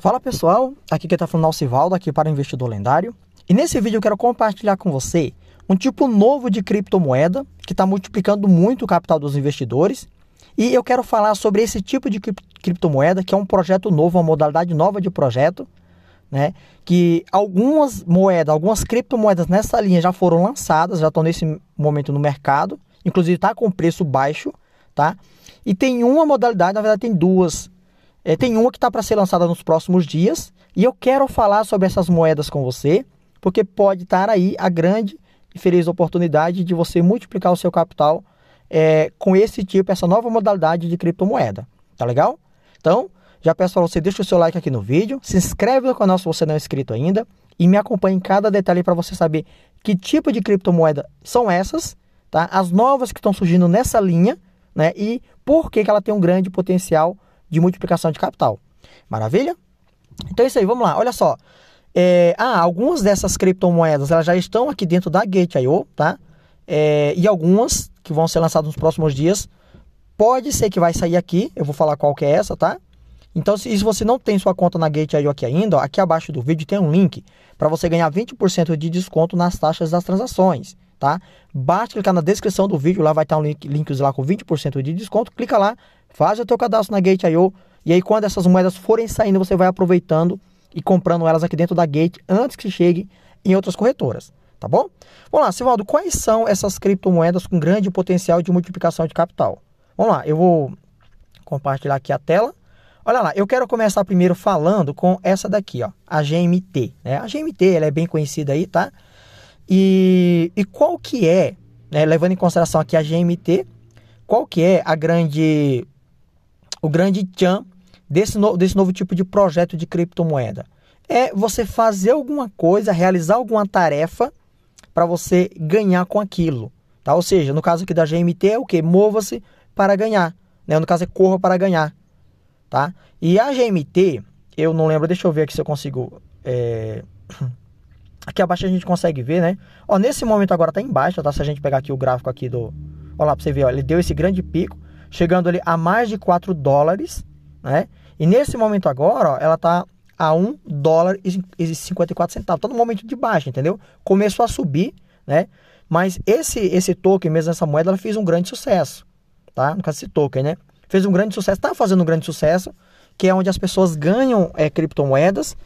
Fala pessoal, aqui quem está falando é o Alcivaldo, aqui para o Investidor Lendário. E nesse vídeo eu quero compartilhar com você um tipo novo de criptomoeda que está multiplicando muito o capital dos investidores. E eu quero falar sobre esse tipo de criptomoeda, que é um projeto novo, uma modalidade nova de projeto, né? Que algumas moedas, algumas criptomoedas nessa linha já foram lançadas, já estão nesse momento no mercado, inclusive está com preço baixo, tá? E tem uma modalidade, na verdade tem duas é, tem uma que está para ser lançada nos próximos dias e eu quero falar sobre essas moedas com você, porque pode estar aí a grande e feliz oportunidade de você multiplicar o seu capital é, com esse tipo, essa nova modalidade de criptomoeda. Tá legal? Então, já peço para você, deixa o seu like aqui no vídeo, se inscreve no canal se você não é inscrito ainda e me acompanhe em cada detalhe para você saber que tipo de criptomoeda são essas, tá? As novas que estão surgindo nessa linha, né? E por que, que ela tem um grande potencial de multiplicação de capital. Maravilha? Então é isso aí, vamos lá. Olha só. É, ah, algumas dessas criptomoedas elas já estão aqui dentro da Gate.io, tá? É, e algumas que vão ser lançadas nos próximos dias. Pode ser que vai sair aqui, eu vou falar qual que é essa, tá? Então, se, se você não tem sua conta na Gate.io aqui ainda, ó, aqui abaixo do vídeo tem um link para você ganhar 20% de desconto nas taxas das transações, tá? Basta clicar na descrição do vídeo, lá vai estar um link, links lá com 20% de desconto, clica lá, Faz o teu cadastro na Gate.io e aí quando essas moedas forem saindo, você vai aproveitando e comprando elas aqui dentro da Gate antes que chegue em outras corretoras, tá bom? Vamos lá, Sivaldo, quais são essas criptomoedas com grande potencial de multiplicação de capital? Vamos lá, eu vou compartilhar aqui a tela. Olha lá, eu quero começar primeiro falando com essa daqui, ó, a GMT. Né? A GMT ela é bem conhecida aí, tá? E, e qual que é, né, levando em consideração aqui a GMT, qual que é a grande o grande tchan desse, no, desse novo tipo de projeto de criptomoeda? É você fazer alguma coisa, realizar alguma tarefa para você ganhar com aquilo. Tá? Ou seja, no caso aqui da GMT é o que? Mova-se para ganhar. Né? No caso é corra para ganhar. Tá? E a GMT, eu não lembro, deixa eu ver aqui se eu consigo. É... Aqui abaixo a gente consegue ver, né? Ó, nesse momento agora tá embaixo, tá? Se a gente pegar aqui o gráfico aqui do. Olha lá pra você ver, ó, ele deu esse grande pico chegando ali a mais de 4 dólares, né? E nesse momento agora, ó, ela está a 1 dólar e 54 centavos. Está no momento de baixa, entendeu? Começou a subir, né? Mas esse esse token, mesmo essa moeda, ela fez um grande sucesso, tá? No caso esse token, né? Fez um grande sucesso, está fazendo um grande sucesso, que é onde as pessoas ganham é, criptomoedas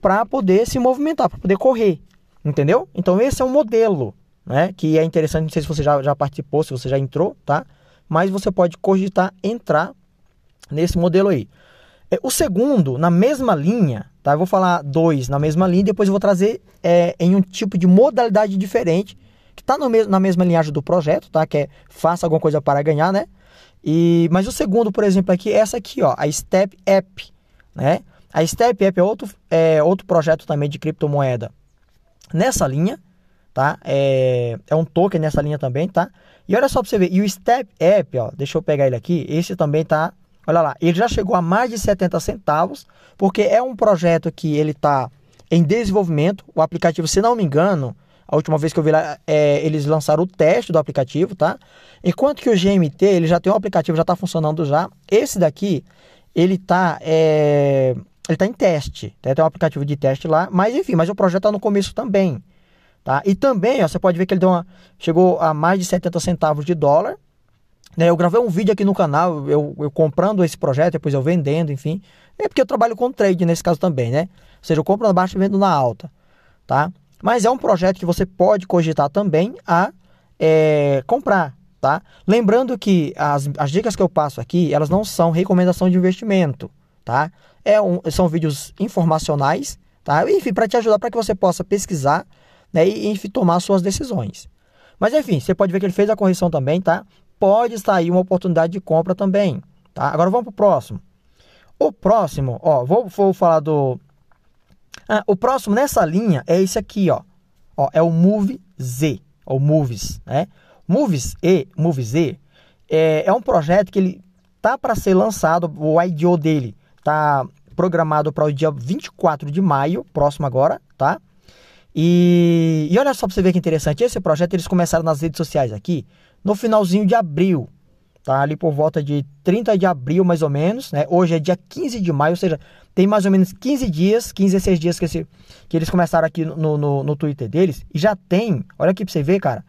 para poder se movimentar, para poder correr, entendeu? Então esse é um modelo, né? Que é interessante, não sei se você já, já participou, se você já entrou, tá? Mas você pode cogitar entrar nesse modelo aí. É, o segundo, na mesma linha, tá? Eu vou falar dois na mesma linha, depois eu vou trazer é, em um tipo de modalidade diferente, que está na mesma linhagem do projeto, tá? Que é faça alguma coisa para ganhar, né? E, mas o segundo, por exemplo, aqui é essa aqui, ó, a Step App, né? A Step App é outro, é outro projeto também de criptomoeda nessa linha, tá? É, é um token nessa linha também, tá? E olha só para você ver, e o Step App, ó, deixa eu pegar ele aqui, esse também tá, olha lá, ele já chegou a mais de 70 centavos, porque é um projeto que ele tá em desenvolvimento, o aplicativo, se não me engano, a última vez que eu vi lá, é, eles lançaram o teste do aplicativo, tá? Enquanto que o GMT, ele já tem um aplicativo, já está funcionando já. Esse daqui, ele tá, é, ele tá em teste, tá? tem um aplicativo de teste lá, mas enfim, mas o projeto está no começo também. Tá? E também, ó, você pode ver que ele deu uma, chegou a mais de 70 centavos de dólar. Né? Eu gravei um vídeo aqui no canal, eu, eu comprando esse projeto, depois eu vendendo, enfim. É porque eu trabalho com trade nesse caso também, né? Ou seja, eu compro na baixa e vendo na alta, tá? Mas é um projeto que você pode cogitar também a é, comprar, tá? Lembrando que as, as dicas que eu passo aqui, elas não são recomendação de investimento, tá? É um, são vídeos informacionais, tá? Enfim, para te ajudar para que você possa pesquisar né, e tomar suas decisões. Mas enfim, você pode ver que ele fez a correção também, tá? Pode sair uma oportunidade de compra também, tá? Agora vamos para o próximo. O próximo, ó, vou, vou falar do... Ah, o próximo nessa linha é esse aqui, ó. ó é o Move Z, ou Moves, né? Moves E, Move Z, é, é um projeto que ele tá para ser lançado, o IDO dele tá programado para o dia 24 de maio, próximo agora, tá? E, e olha só para você ver que interessante, esse projeto eles começaram nas redes sociais aqui no finalzinho de abril, tá? Ali por volta de 30 de abril, mais ou menos, né? Hoje é dia 15 de maio, ou seja, tem mais ou menos 15 dias, 15, 16 dias que, esse, que eles começaram aqui no, no, no Twitter deles. E já tem, olha aqui pra você ver, cara.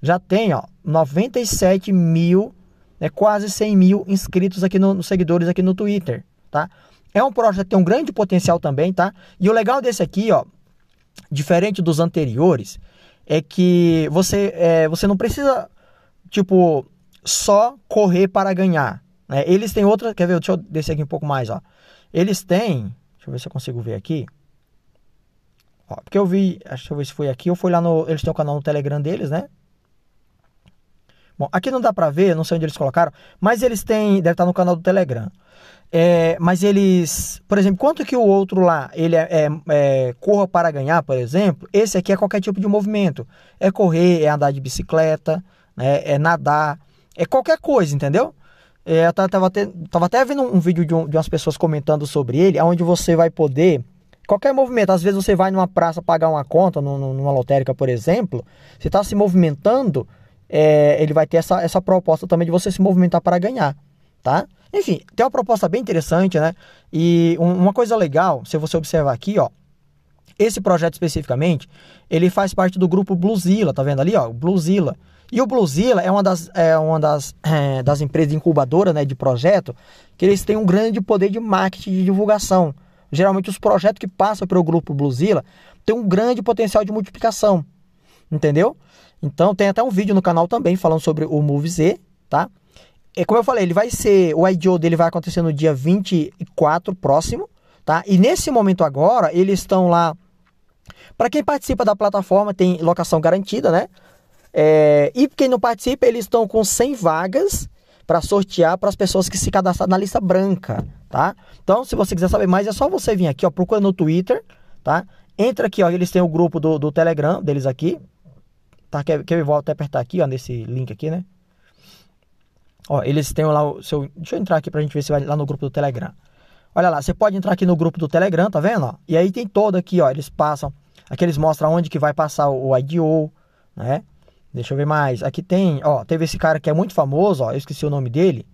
Já tem, ó, 97 mil, né, quase 100 mil inscritos aqui no, nos seguidores aqui no Twitter, tá? É um projeto que tem um grande potencial também, tá? E o legal desse aqui, ó, diferente dos anteriores, é que você, é, você não precisa, tipo, só correr para ganhar. Né? Eles têm outra. Quer ver? Deixa eu descer aqui um pouco mais. Ó. Eles têm. Deixa eu ver se eu consigo ver aqui. Ó, porque eu vi. Deixa eu ver se foi aqui ou foi lá no. Eles têm o um canal no Telegram deles, né? Bom, aqui não dá pra ver, não sei onde eles colocaram, mas eles têm. Deve estar no canal do Telegram. É, mas eles, por exemplo, quanto que o outro lá, ele é, é, é, corra para ganhar, por exemplo, esse aqui é qualquer tipo de movimento. É correr, é andar de bicicleta, né, é nadar, é qualquer coisa, entendeu? É, eu tava, até, tava até vendo um vídeo de, um, de umas pessoas comentando sobre ele, onde você vai poder. Qualquer movimento, às vezes você vai numa praça pagar uma conta, numa lotérica, por exemplo, você está se movimentando, é, ele vai ter essa, essa proposta também de você se movimentar para ganhar, tá? Enfim, tem uma proposta bem interessante, né? E uma coisa legal, se você observar aqui, ó, esse projeto especificamente, ele faz parte do grupo Bluezilla, tá vendo ali, ó, Bluezilla. E o Bluezilla é uma das, é uma das, é, das empresas incubadoras né, de projeto que eles têm um grande poder de marketing de divulgação. Geralmente os projetos que passam pelo grupo Bluezilla têm um grande potencial de multiplicação. Entendeu? Então tem até um vídeo no canal também falando sobre o Move Z, tá? E como eu falei, ele vai ser. O IDO dele vai acontecer no dia 24 próximo, tá? E nesse momento agora, eles estão lá. Para quem participa da plataforma, tem locação garantida, né? É, e quem não participa, eles estão com 100 vagas para sortear para as pessoas que se cadastraram na lista branca, tá? Então, se você quiser saber mais, é só você vir aqui, ó, procura no Twitter, tá? Entra aqui, ó, eles têm o grupo do, do Telegram deles aqui, tá? Quer, quer eu volto a apertar aqui, ó, nesse link aqui, né? Ó, eles têm lá o seu... Deixa eu entrar aqui pra gente ver se vai lá no grupo do Telegram. Olha lá, você pode entrar aqui no grupo do Telegram, tá vendo? Ó? E aí tem todo aqui, ó, eles passam... Aqui eles mostram onde que vai passar o IDO, né? Deixa eu ver mais. Aqui tem, ó, teve esse cara que é muito famoso, ó, eu esqueci o nome dele.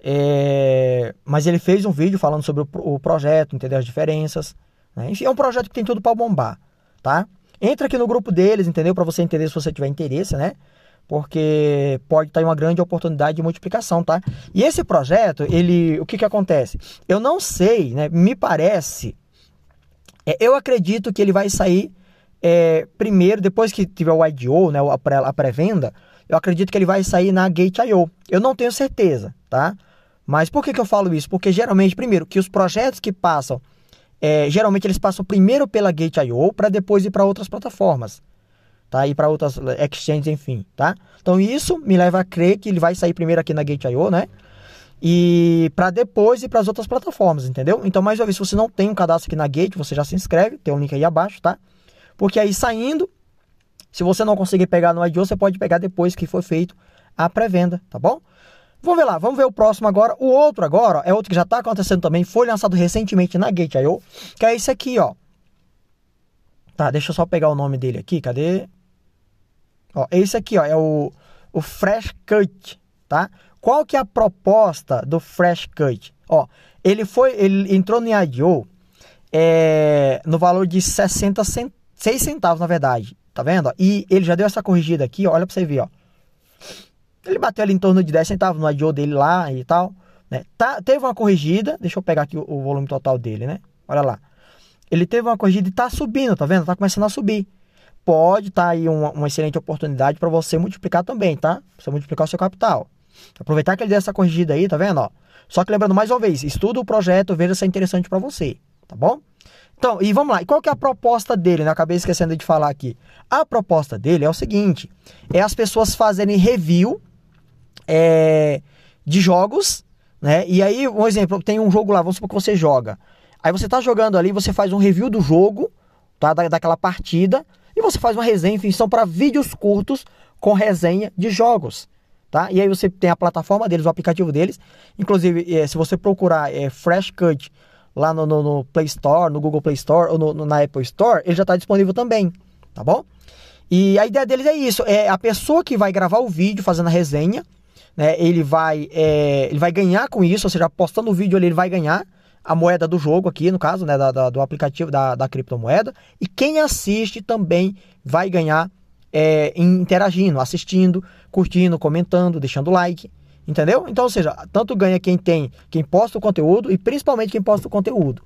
É, mas ele fez um vídeo falando sobre o, o projeto, entendeu as diferenças. Né? Enfim, é um projeto que tem tudo para bombar, tá? Entra aqui no grupo deles, entendeu? Para você entender se você tiver interesse, né? Porque pode estar uma grande oportunidade de multiplicação, tá? E esse projeto, ele, o que que acontece? Eu não sei, né? Me parece, é, eu acredito que ele vai sair é, primeiro, depois que tiver o IDO, né, a pré-venda, eu acredito que ele vai sair na Gate.io. Eu não tenho certeza, tá? Mas por que, que eu falo isso? Porque geralmente, primeiro, que os projetos que passam, é, geralmente eles passam primeiro pela Gate.io para depois ir para outras plataformas, tá? E para outras exchanges, enfim, tá? Então isso me leva a crer que ele vai sair primeiro aqui na Gate.io, né? E para depois ir para as outras plataformas, entendeu? Então, mais uma vez, se você não tem um cadastro aqui na Gate, você já se inscreve, tem um link aí abaixo, tá? Porque aí saindo, se você não conseguir pegar no IDO, você pode pegar depois que for feito a pré-venda, tá bom? Vamos ver lá, vamos ver o próximo agora. O outro agora é outro que já está acontecendo também, foi lançado recentemente na Gate.io, que é esse aqui, ó. Tá, deixa eu só pegar o nome dele aqui, cadê? Ó, esse aqui, ó, é o, o Fresh Cut, tá? Qual que é a proposta do Fresh Cut? Ó, ele foi, ele entrou no IDO é, no valor de 60 centavos 6 centavos, na verdade. Tá vendo? E ele já deu essa corrigida aqui, ó, olha pra você ver, ó. Ele bateu ali em torno de 10 centavos no IDO dele lá e tal. Né? Tá, teve uma corrigida, deixa eu pegar aqui o, o volume total dele, né? Olha lá. Ele teve uma corrigida e tá subindo, tá vendo? Tá começando a subir. Pode estar tá aí uma, uma, excelente oportunidade para você multiplicar também, tá? Você multiplicar o seu capital. Aproveitar que ele deu essa corrigida aí, tá vendo? Ó? Só que lembrando mais uma vez, estuda o projeto, veja se é interessante para você, tá bom? Então, e vamos lá. E qual que é a proposta dele? Né? acabei esquecendo de falar aqui. A proposta dele é o seguinte: é as pessoas fazerem review é, de jogos, né? E aí, um exemplo, tem um jogo lá, vamos supor que você joga. Aí você está jogando ali, você faz um review do jogo, tá? Da, daquela partida, e você faz uma resenha, enfim, são para vídeos curtos com resenha de jogos. Tá? E aí você tem a plataforma deles, o aplicativo deles. Inclusive, é, se você procurar é, Fresh Cut lá no, no, no, Play Store, no Google Play Store ou no, no, na Apple Store, ele já está disponível também, tá bom? E a ideia deles é isso, é a pessoa que vai gravar o vídeo fazendo a resenha, né, ele vai é, ele vai ganhar com isso, ou seja, postando o vídeo ali ele vai ganhar a moeda do jogo aqui, no caso, né, da, da do aplicativo da, da criptomoeda, e quem assiste também vai ganhar é, interagindo, assistindo, curtindo, comentando, deixando like, entendeu? Então, ou seja, tanto ganha quem tem, quem posta o conteúdo e principalmente quem posta o conteúdo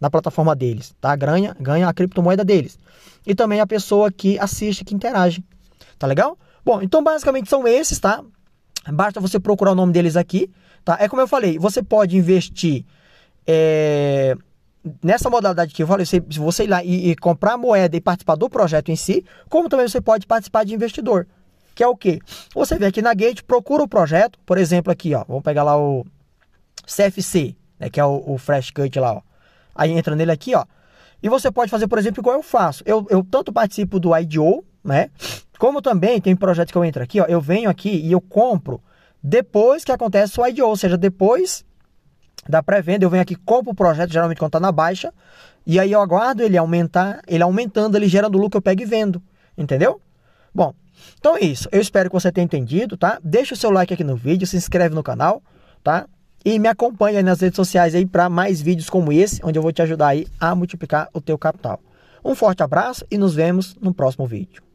na plataforma deles, tá? Ganha, ganha a criptomoeda deles. E também a pessoa que assiste, que interage. Tá legal? Bom, então basicamente são esses, tá? Basta você procurar o nome deles aqui, tá? É como eu falei, você pode investir é, nessa modalidade que eu falei, se você ir lá e, e, comprar moeda e participar do projeto em si, como também você pode participar de investidor, que é o que? Você vem aqui na Gate, procura o projeto, por exemplo aqui, ó, vamos pegar lá o CFC, né, que é o, o Fresh Cut lá, ó. Aí entra nele aqui, ó. E você pode fazer, por exemplo, igual eu faço. Eu, eu tanto participo do IDO, né? Como também tem projetos que eu entro aqui, ó. Eu venho aqui e eu compro depois que acontece o IDO, ou seja, depois da pré-venda, eu venho aqui, compro o projeto, geralmente quando está na baixa, e aí eu aguardo ele aumentar, ele aumentando, ele gerando lucro, eu pego e vendo, entendeu? Bom, então é isso. Eu espero que você tenha entendido, tá? Deixa o seu like aqui no vídeo, se inscreve no canal, tá? E me acompanha nas redes sociais aí para mais vídeos como esse, onde eu vou te ajudar aí a multiplicar o teu capital. Um forte abraço e nos vemos no próximo vídeo.